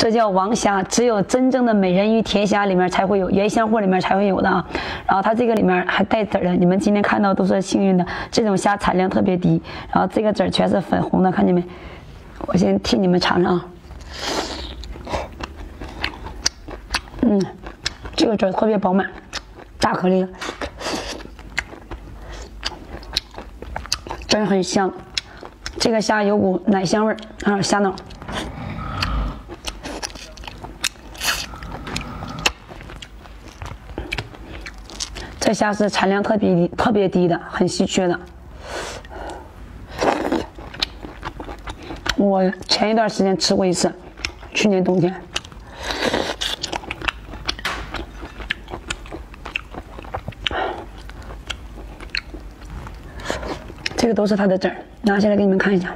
这叫王虾，只有真正的美人鱼甜虾里面才会有，原香货里面才会有的啊。然后它这个里面还带籽的，你们今天看到都是幸运的。这种虾产量特别低，然后这个籽全是粉红的，看见没？我先替你们尝尝啊。嗯，这个籽特别饱满，大颗粒，真很香。这个虾有股奶香味儿啊，虾脑。这虾是产量特别低、特别低的，很稀缺的。我前一段时间吃过一次，去年冬天。这个都是它的籽儿，拿下来给你们看一下。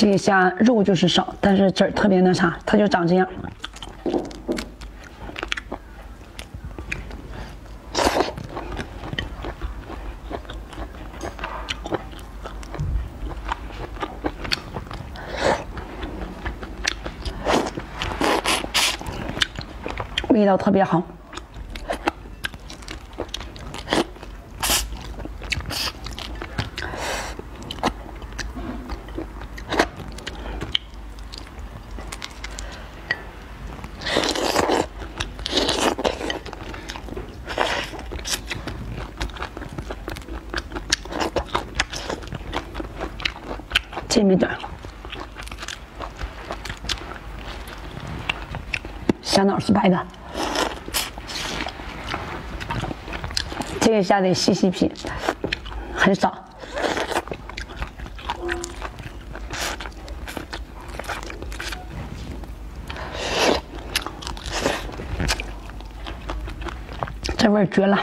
这个虾肉就是少，但是籽儿特别那啥，它就长这样。味道特别好。这没点虾脑是白的，这个虾得细细品，很少。这味儿绝了。